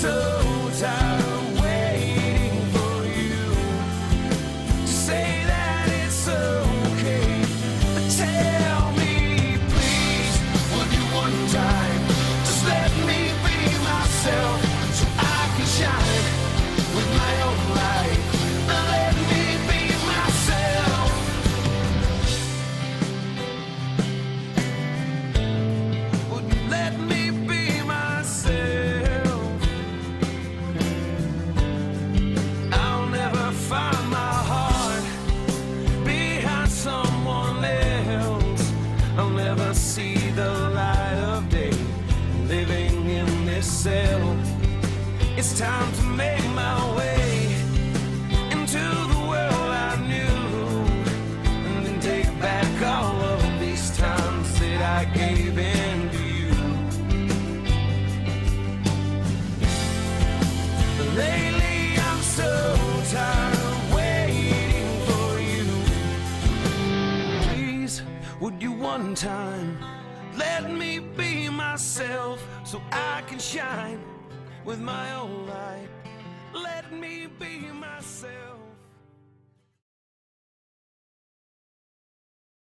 so hill. It's time to make my way into the world I knew, and then take back all of these times that I gave in to you. Lately, I'm so tired of waiting for you. Please, would you one time let me be? Myself so I can shine with my own light? Let me be myself.